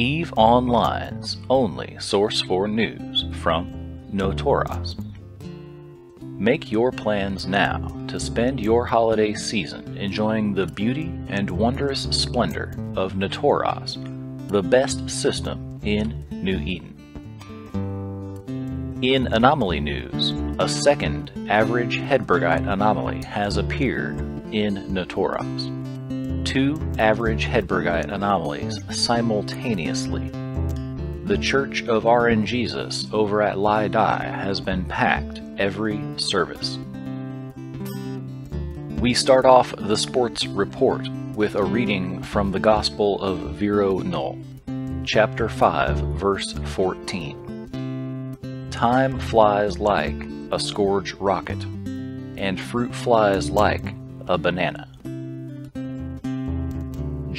EVE Online's only source for news from Notoros. Make your plans now to spend your holiday season enjoying the beauty and wondrous splendor of Notoros, the best system in New Eden. In anomaly news, a second average Hedbergite anomaly has appeared in Notoros. Two average Hedbergite anomalies simultaneously. The Church of RN Jesus over at Lai Dai has been packed every service. We start off the sports report with a reading from the Gospel of Vero Null, chapter 5, verse 14. Time flies like a scourge rocket, and fruit flies like a banana.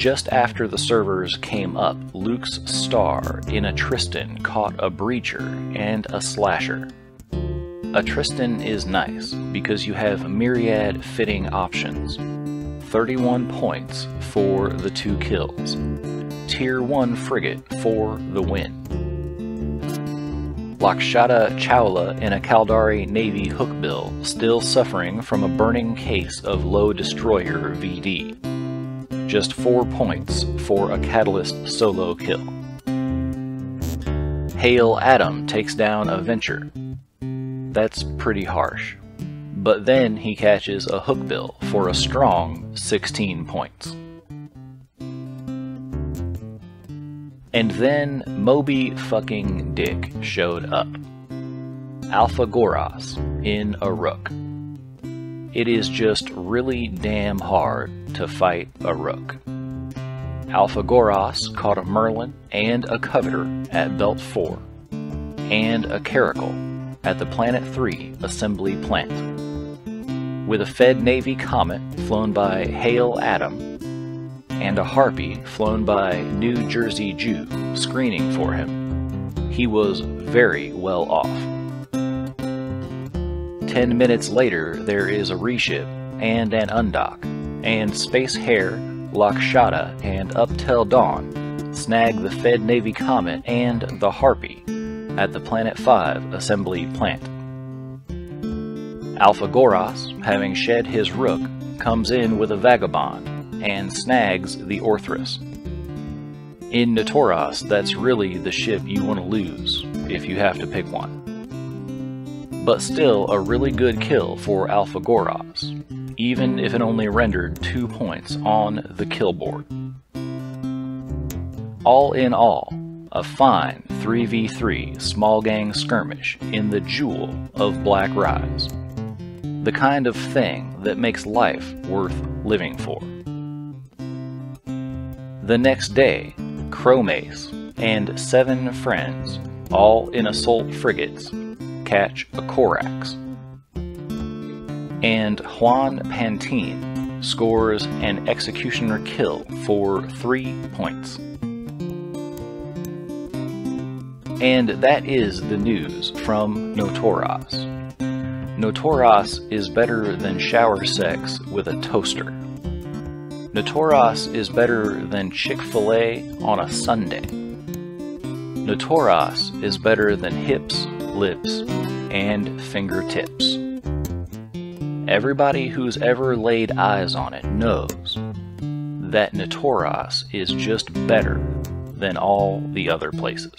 Just after the servers came up, Luke's star in a Tristan caught a breacher and a slasher. A Tristan is nice because you have myriad fitting options. 31 points for the two kills. Tier 1 frigate for the win. Lakshata Chawla in a Caldari Navy hookbill, still suffering from a burning case of low destroyer VD. Just 4 points for a Catalyst solo kill. Hale Adam takes down a Venture. That's pretty harsh. But then he catches a hookbill for a strong 16 points. And then Moby fucking Dick showed up. Alpha Goros in a rook. It is just really damn hard to fight a rook. Alpha Goros caught a Merlin and a Covetor at Belt 4, and a Caracal at the Planet 3 assembly plant. With a Fed Navy Comet flown by Hale Adam and a Harpy flown by New Jersey Jew screening for him, he was very well off. Ten minutes later, there is a reship and an undock, and Space Hare, Lakshata, and Uptel Dawn snag the Fed Navy Comet and the Harpy at the Planet 5 assembly plant. Alpha Goros, having shed his rook, comes in with a Vagabond and snags the Orthrus. In Notoros, that's really the ship you want to lose if you have to pick one. But still a really good kill for Alpha Goros, even if it only rendered 2 points on the kill board. All in all, a fine 3v3 small gang skirmish in the jewel of Black Rise. The kind of thing that makes life worth living for. The next day, Chromace and seven friends, all in assault frigates, catch a Corax. And Juan Pantene scores an executioner kill for three points. And that is the news from Notoros. Notoros is better than shower sex with a toaster. Notoros is better than Chick-fil-A on a Sunday. Notoros is better than hips, lips, and fingertips. Everybody who's ever laid eyes on it knows that Notoros is just better than all the other places.